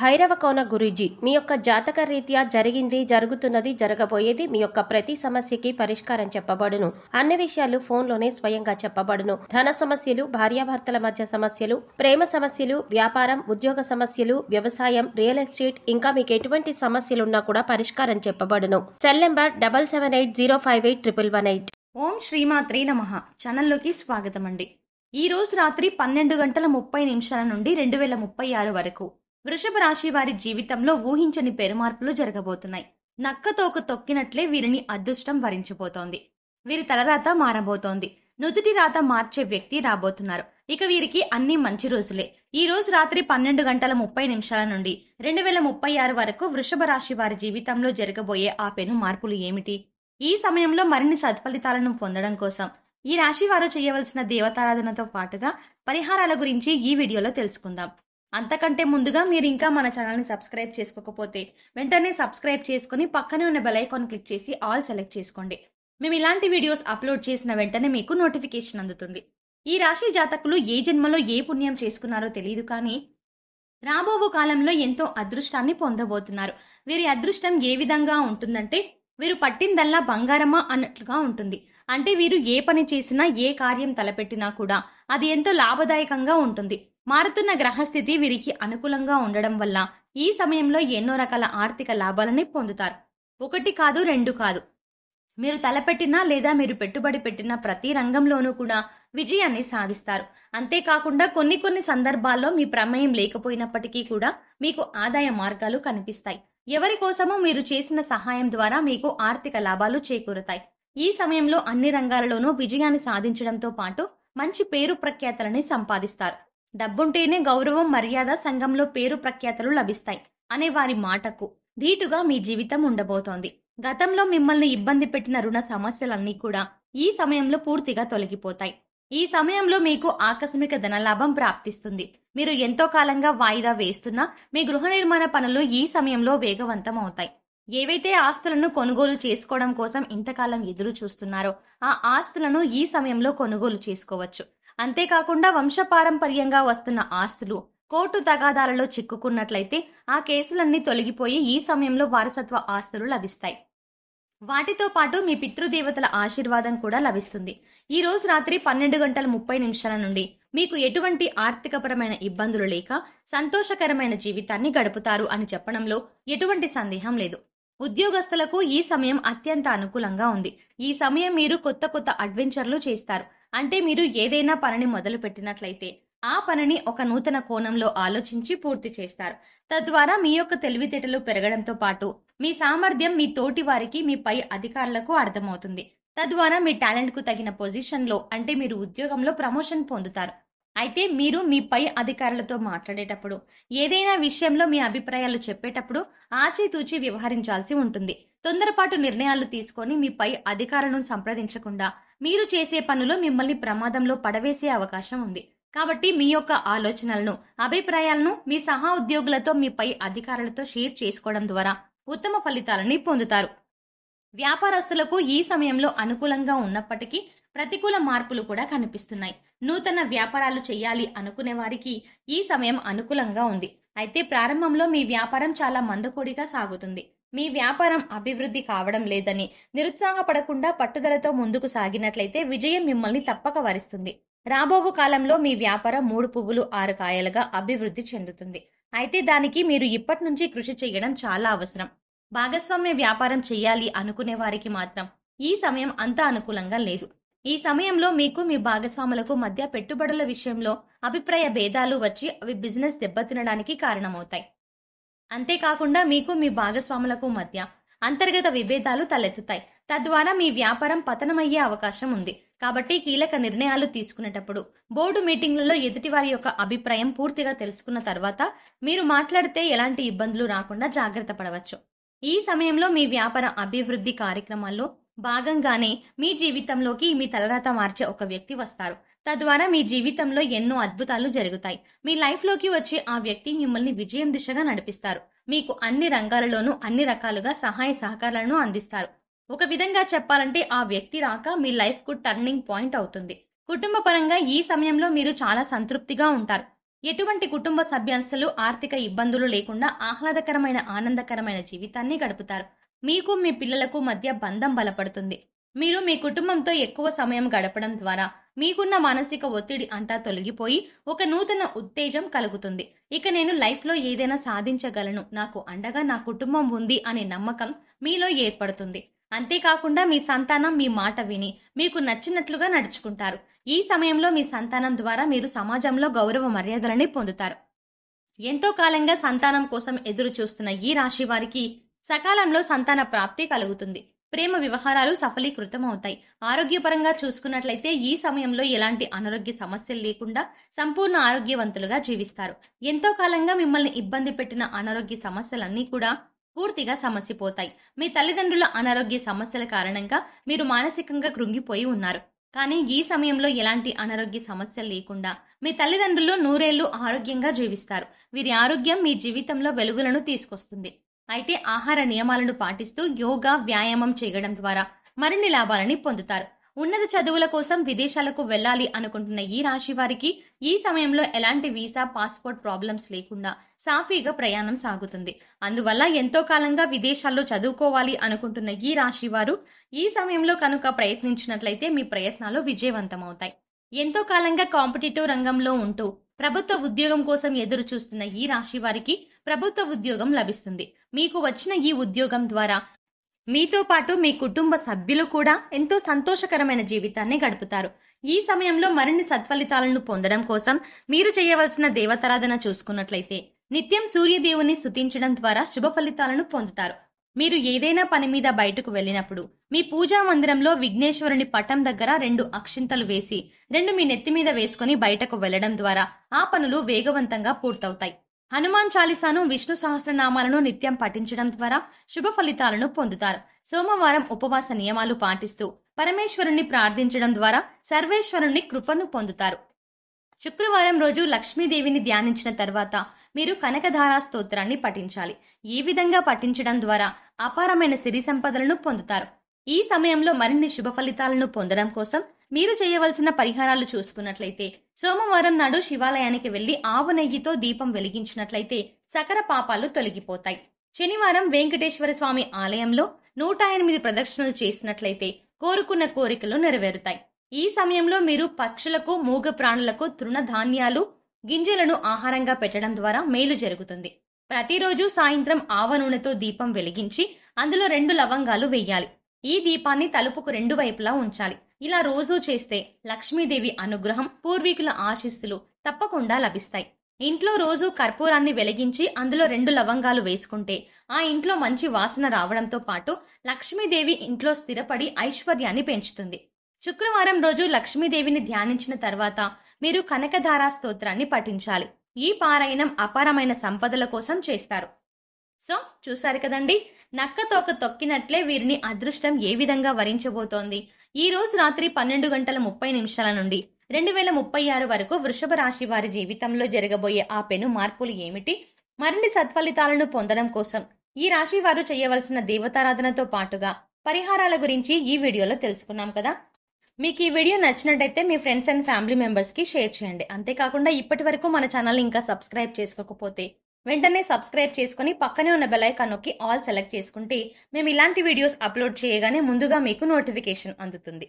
భైరవ కోన గురూజీ మీ యొక్క జాతక రీత్యా జరిగింది జరుగుతున్నది జరగబోయేది మీ యొక్క ప్రతి సమస్యకి పరిష్కారం చెప్పబడును. అన్ని విషయాలు ఫోన్లోనే స్వయంగా చెప్పబడును. ధన సమస్యలు భార్యాభర్తల మధ్య సమస్యలు ప్రేమ సమస్యలు వ్యాపారం ఉద్యోగ సమస్యలు వ్యవసాయం రియల్ ఎస్టేట్ ఇంకా మీకు ఎటువంటి సమస్యలున్నా కూడా పరిష్కారం చెప్పబడును. Cell number double seven eight zero five eight triple one eight. ఓం శ్రీమాత్రే నమ. ఛానల్లోకి స్వాగతం అండి ఈ రోజు రాత్రి పన్నెండు గంటల ముప్పై నిమిషాల నుండి రెండు వేల ముప్పై ఆరు వరకు వృషభ రాశి వారి జీవితంలో ఊహించని పెరుమార్పులు జరగబోతున్నాయి. నక్కతోక తొక్కినట్లే వీరిని అదృష్టం వరించబోతోంది. వీరి తలరాత మారబోతోంది. నుదుటి రాత మార్చే వ్యక్తి రాబోతున్నారు. ఇక వీరికి అన్ని మంచి రోజులే. ఈ రోజు రాత్రి పన్నెండు గంటల ముప్పై నిమిషాల నుండి రెండు వేల ముప్పై ఆరు వరకు వృషభ రాశి వారి జీవితంలో జరగబోయే ఆ పెను మార్పులు ఏమిటి? ఈ సమయంలో మరిన్ని సత్ఫలితాలను పొందడం కోసం ఈ రాశి వారు చేయవలసిన దేవతారాధనతో పాటుగా పరిహారాల గురించి ఈ వీడియోలో తెలుసుకుందాం. అంతకంటే ముందుగా మీరు ఇంకా మన ఛానల్ని సబ్స్క్రైబ్ చేసుకోకపోతే వెంటనే సబ్స్క్రైబ్ చేసుకుని పక్కనే ఉన్న బెల్ ఐకాన్ క్లిక్ చేసి ఆల్ సెలెక్ట్ చేసుకోండి. మేము ఇలాంటి వీడియోస్ అప్లోడ్ చేసిన వెంటనే మీకు నోటిఫికేషన్ అందుతుంది. ఈ రాశి జాతకులు ఏ జన్మలో ఏ పుణ్యం చేసుకున్నారో తెలియదు కానీ రాబోవు కాలంలో ఎంతో అదృష్టాన్ని పొందబోతున్నారు. వీరి అదృష్టం ఏ విధంగా ఉంటుందంటే వీరు పట్టిందల్లా బంగారమా అన్నట్లుగా ఉంటుంది. అంటే వీరు ఏ పని చేసినా ఏ కార్యం తలపెట్టినా కూడా అది ఎంతో లాభదాయకంగా ఉంటుంది. మారుతున్న గ్రహస్థితి వీరికి అనుకూలంగా ఉండడం వల్ల ఈ సమయంలో ఎన్నో రకాల ఆర్థిక లాభాలని పొందుతారు. ఒకటి కాదు రెండు కాదు. మీరు తలపెట్టినా లేదా మీరు పెట్టుబడి పెట్టిన ప్రతి రంగంలోనూ కూడా విజయాన్ని సాధిస్తారు. అంతేకాకుండా కొన్ని కొన్ని సందర్భాల్లో మీ ప్రమేయం లేకపోయినప్పటికీ కూడా మీకు ఆదాయ మార్గాలు కనిపిస్తాయి. ఎవరి కోసమో మీరు చేసిన సహాయం ద్వారా మీకు ఆర్థిక లాభాలు చేకూరుతాయి. ఈ సమయంలో అన్ని రంగాలలోనూ విజయాన్ని సాధించడంతో పాటు మంచి పేరు ప్రఖ్యాతలని సంపాదిస్తారు. డబ్బుంటేనే గౌరవం మర్యాద సంఘంలో పేరు ప్రఖ్యాతలు లభిస్తాయి అనే వారి మాటకు ధీటుగా మీ జీవితం ఉండబోతోంది. గతంలో మిమ్మల్ని ఇబ్బంది పెట్టిన రుణ సమస్యలన్నీ కూడా ఈ సమయంలో పూర్తిగా తొలగిపోతాయి. ఈ సమయంలో మీకు ఆకస్మిక ధనలాభం ప్రాప్తిస్తుంది. మీరు ఎంతో కాలంగా వాయిదా వేస్తున్నా మీ గృహ నిర్మాణ పనులు ఈ సమయంలో వేగవంతం అవుతాయి. ఏవైతే ఆస్తులను కొనుగోలు చేసుకోవడం కోసం ఇంతకాలం ఎదురు చూస్తున్నారో ఆ ఆస్తులను ఈ సమయంలో కొనుగోలు చేసుకోవచ్చు. అంతేకాకుండా వంశపారంపర్యంగా వస్తున్న ఆస్తులు కోర్టు తగాదాలలో చిక్కుకున్నట్లయితే ఆ కేసులన్నీ తొలగిపోయి ఈ సమయంలో వారసత్వ ఆస్తులు లభిస్తాయి. వాటితో పాటు మీ పితృదేవతల ఆశీర్వాదం కూడా లభిస్తుంది. ఈ రోజు రాత్రి పన్నెండు గంటల ముప్పై నిమిషాల నుండి మీకు ఎటువంటి ఆర్థికపరమైన ఇబ్బందులు లేక సంతోషకరమైన జీవితాన్ని గడుపుతారు అని చెప్పడంలో ఎటువంటి సందేహం లేదు. ఉద్యోగస్తులకు ఈ సమయం అత్యంత అనుకూలంగా ఉంది. ఈ సమయం మీరు కొత్త కొత్త అడ్వెంచర్లు చేస్తారు. అంటే మీరు ఏదైనా పనిని మొదలు పెట్టినట్లయితే ఆ పనిని ఒక నూతన కోణంలో ఆలోచించి పూర్తి చేస్తారు. తద్వారా మీ యొక్క తెలివితేటలు పెరగడంతో పాటు మీ సామర్థ్యం మీ తోటి వారికి మీ పై అధికారులకు అర్థమవుతుంది. తద్వారా మీ టాలెంట్కు తగిన పొజిషన్లో అంటే మీరు ఉద్యోగంలో ప్రమోషన్ పొందుతారు. అయితే మీరు మీ పై అధికారులతో మాట్లాడేటప్పుడు ఏదైనా విషయంలో మీ అభిప్రాయాలు చెప్పేటప్పుడు ఆచితూచి వ్యవహరించాల్సి ఉంటుంది. తొందరపాటు నిర్ణయాలు తీసుకొని మీపై అధికారులను సంప్రదించకుండా మీరు చేసే పనులు మిమ్మల్ని ప్రమాదంలో పడవేసే అవకాశం ఉంది. కాబట్టి మీ యొక్క ఆలోచనలను అభిప్రాయాలను మీ సహా ఉద్యోగులతో మీపై అధికారులతో షేర్ చేసుకోవడం ద్వారా ఉత్తమ ఫలితాలని పొందుతారు. వ్యాపారస్తులకు ఈ సమయంలో అనుకూలంగా ఉన్నప్పటికీ ప్రతికూల మార్పులు కూడా కనిపిస్తున్నాయి. నూతన వ్యాపారాలు చేయాలి అనుకునే వారికి ఈ సమయం అనుకూలంగా ఉంది. అయితే ప్రారంభంలో మీ వ్యాపారం చాలా మందకొడిగా సాగుతుంది. మీ వ్యాపారం అభివృద్ధి కావడం లేదని నిరుత్సాహపడకుండా పట్టుదలతో ముందుకు సాగినట్లయితే విజయం మిమ్మల్ని తప్పక వరిస్తుంది. రాబోవు కాలంలో మీ వ్యాపారం మూడు పువ్వులు ఆరు కాయలుగా అభివృద్ధి చెందుతుంది. అయితే దానికి మీరు ఇప్పటి నుంచి కృషి చేయడం చాలా అవసరం. భాగస్వామ్య వ్యాపారం చేయాలి అనుకునే వారికి మాత్రం ఈ సమయం అంత అనుకూలంగా లేదు. ఈ సమయంలో మీకు మీ భాగస్వాములకు మధ్య పెట్టుబడుల విషయంలో అభిప్రాయ భేదాలు వచ్చి అవి బిజినెస్ దెబ్బతినడానికి కారణమవుతాయి. అంతేకాకుండా మీకు మీ భాగస్వాములకు మధ్య అంతర్గత విభేదాలు తలెత్తుతాయి. తద్వారా మీ వ్యాపారం పతనమయ్యే అవకాశం ఉంది. కాబట్టి కీలక నిర్ణయాలు తీసుకునేటప్పుడు బోర్డు మీటింగ్లలో ఎదుటివారి యొక్క అభిప్రాయం పూర్తిగా తెలుసుకున్న తర్వాత మీరు మాట్లాడితే ఎలాంటి ఇబ్బందులు రాకుండా జాగ్రత్త పడవచ్చు. ఈ సమయంలో మీ వ్యాపార అభివృద్ధి కార్యక్రమాల్లో భాగంగానే మీ జీవితంలోకి మీ తలరాత మార్చే ఒక వ్యక్తి వస్తారు. తద్వారా మీ జీవితంలో ఎన్నో అద్భుతాలు జరుగుతాయి. మీ లైఫ్లోకి వచ్చే ఆ వ్యక్తి మిమ్మల్ని విజయం దిశగా నడిపిస్తారు. మీకు అన్ని రంగాలలోనూ అన్ని రకాలుగా సహాయ సహకారాలను అందిస్తారు. ఒక విధంగా చెప్పాలంటే ఆ వ్యక్తి రాక మీ లైఫ్కు టర్నింగ్ పాయింట్ అవుతుంది. కుటుంబ పరంగా ఈ సమయంలో మీరు చాలా సంతృప్తిగా ఉంటారు. ఎటువంటి కుటుంబ సభ్యాన్సలు ఆర్థిక ఇబ్బందులు లేకుండా ఆహ్లాదకరమైన ఆనందకరమైన జీవితాన్ని గడుపుతారు. మీకు మీ పిల్లలకు మధ్య బంధం బలపడుతుంది. మీరు మీ కుటుంబంతో ఎక్కువ సమయం గడపడం ద్వారా మీకున్న మానసిక ఒత్తిడి అంతా తొలగిపోయి ఒక నూతన ఉత్తేజం కలుగుతుంది. ఇక నేను లైఫ్లో ఏదైనా సాధించగలను నాకు అండగా నా కుటుంబం ఉంది అనే నమ్మకం మీలో ఏర్పడుతుంది. అంతేకాకుండా మీ సంతానం మీ మాట విని మీకు నచ్చినట్లుగా నడుచుకుంటారు. ఈ సమయంలో మీ సంతానం ద్వారా మీరు సమాజంలో గౌరవ మర్యాదలని పొందుతారు. ఎంతో కాలంగా సంతానం కోసం ఎదురు చూస్తున్న ఈ రాశి వారికి సకాలంలో సంతాన ప్రాప్తి కలుగుతుంది. ప్రేమ వ్యవహారాలు సఫలీకృతం అవుతాయి ఆరోగ్యపరంగా చూసుకున్నట్లయితే ఈ సమయంలో ఎలాంటి అనారోగ్య సమస్యలు లేకుండా సంపూర్ణ ఆరోగ్యవంతులుగా జీవిస్తారు. ఎంతో కాలంగా మిమ్మల్ని ఇబ్బంది పెట్టిన అనారోగ్య సమస్యలన్నీ కూడా పూర్తిగా సమసిపోతాయి. మీ తల్లిదండ్రుల అనారోగ్య సమస్యల కారణంగా మీరు మానసికంగా కృంగిపోయి ఉన్నారు. కానీ ఈ సమయంలో ఎలాంటి అనారోగ్య సమస్యలు లేకుండా మీ తల్లిదండ్రులు నూరేళ్ళు ఆరోగ్యంగా జీవిస్తారు. వీరి ఆరోగ్యం మీ జీవితంలో వెలుగులను తీసుకొస్తుంది. అయితే ఆహార నియమాలను పాటిస్తూ యోగా వ్యాయామం చేయడం ద్వారా మరిన్ని లాభాలని పొందుతారు. ఉన్నత చదువుల కోసం విదేశాలకు వెళ్ళాలి అనుకుంటున్న ఈ రాశి వారికి ఈ సమయంలో ఎలాంటి వీసా పాస్పోర్ట్ ప్రాబ్లమ్స్ లేకుండా సాఫీగా ప్రయాణం సాగుతుంది. అందువల్ల ఎంతో కాలంగా విదేశాల్లో చదువుకోవాలి అనుకుంటున్న ఈ రాశి వారు ఈ సమయంలో కనుక ప్రయత్నించినట్లయితే మీ ప్రయత్నాలు విజయవంతమవుతాయి. ఎంతో కాలంగా కాంపిటేటివ్ రంగంలో ఉంటూ ప్రభుత్వ ఉద్యోగం కోసం ఎదురు చూస్తున్న ఈ రాశి వారికి ప్రభుత్వ ఉద్యోగం లభిస్తుంది. మీకు వచ్చిన ఈ ఉద్యోగం ద్వారా మీతో పాటు మీ కుటుంబ సభ్యులు కూడా ఎంతో సంతోషకరమైన జీవితాన్ని గడుపుతారు. ఈ సమయంలో మరిన్ని సత్ఫలితాలను పొందడం కోసం మీరు చేయవలసిన దేవతారాధన చూసుకున్నట్లయితే నిత్యం సూర్యదేవుని స్థుతించడం ద్వారా శుభ ఫలితాలను పొందుతారు. మీరు ఏదైనా పని మీద బయటకు వెళ్ళినప్పుడు మీ పూజా మందిరంలో విఘ్నేశ్వరుని పటం దగ్గర రెండు అక్షింతలు వేసి రెండు మీ నెత్తి మీద వేసుకుని బయటకు వెళ్ళడం ద్వారా ఆ పనులు వేగవంతంగా పూర్తవుతాయి. హనుమాన్ చాలీసాను విష్ణు సహస్రనామాలను నిత్యం పఠించడం ద్వారా శుభ ఫలితాలను పొందుతారు. సోమవారం ఉపవాస నియమాలు పాటిస్తూ పరమేశ్వరుణ్ణి ప్రార్థించడం ద్వారా సర్వేశ్వరుణ్ణి కృపను పొందుతారు. శుక్రవారం రోజు లక్ష్మీదేవిని ధ్యానించిన తర్వాత మీరు కనకధారా స్తోత్రాన్ని పఠించాలి. ఈ విధంగా పఠించడం ద్వారా అపారమైన సిరి సంపదలను పొందుతారు. ఈ సమయంలో మరిన్ని శుభ ఫలితాలను పొందడం కోసం మీరు చేయవలసిన పరిహారాలు చూసుకున్నట్లయితే సోమవారం నాడు శివాలయానికి వెళ్ళి ఆవు నెయ్యితో దీపం వెలిగించినట్లయితే సకర పాపాలు తొలగిపోతాయి. శనివారం వెంకటేశ్వర స్వామి ఆలయంలో నూట ఎనిమిది ప్రదక్షిణలు చేసినట్లయితే కోరుకున్న కోరికలు నెరవేరుతాయి. ఈ సమయంలో మీరు పక్షులకు మూగ ప్రాణులకు తృణధాన్యాలు గింజలను ఆహారంగా పెట్టడం ద్వారా మేలు జరుగుతుంది. ప్రతిరోజు సాయంత్రం ఆవ నూనెతో దీపం వెలిగించి అందులో రెండు లవంగాలు వేయాలి. ఈ దీపాన్ని తలుపుకు రెండు వైపులా ఉంచాలి. ఇలా రోజూ చేస్తే లక్ష్మీదేవి అనుగ్రహం పూర్వీకుల ఆశీస్సులు తప్పకుండా లభిస్తాయి. ఇంట్లో రోజు కర్పూరాన్ని వెలిగించి అందులో రెండు లవంగాలు వేసుకుంటే ఆ ఇంట్లో మంచి వాసన రావడంతో పాటు లక్ష్మీదేవి ఇంట్లో స్థిరపడి ఐశ్వర్యాన్ని పెంచుతుంది. శుక్రవారం రోజు లక్ష్మీదేవిని ధ్యానించిన తర్వాత మీరు కనకధారా స్తోత్రాన్ని పఠించాలి. ఈ పారాయణం అపారమైన సంపదల కోసం చేస్తారు. సో చూశారు కదండి? నక్క తోక తొక్కినట్లే వీరిని అదృష్టం ఏ విధంగా వరించబోతోంది. ఈ రోజు రాత్రి పన్నెండు గంటల ముప్పై నిమిషాల నుండి రెండు వేల ముప్పై ఆరు వరకు వృషభ రాశి వారి జీవితంలో జరగబోయే ఆ పెను మార్పులు ఏమిటి? మరిన్ని సత్ఫలితాలను పొందడం కోసం ఈ రాశి వారు చేయవలసిన దేవతారాధనతో పాటుగా పరిహారాల గురించి ఈ వీడియోలో తెలుసుకున్నాం కదా? మీకు ఈ వీడియో నచ్చినట్టయితే మీ ఫ్రెండ్స్ అండ్ ఫ్యామిలీ మెంబర్స్కి షేర్ చేయండి. అంతేకాకుండా ఇప్పటి వరకు మన ఛానల్ ఇంకా సబ్స్క్రైబ్ చేసుకోకపోతే వెంటనే సబ్స్క్రైబ్ చేసుకుని పక్కనే ఉన్న బెల్ ఐకాన్ నొక్కి ఆల్ సెలెక్ట్ చేసుకుంటే మేము ఇలాంటి వీడియోస్ అప్లోడ్ చేయగానే ముందుగా మీకు నోటిఫికేషన్ అందుతుంది.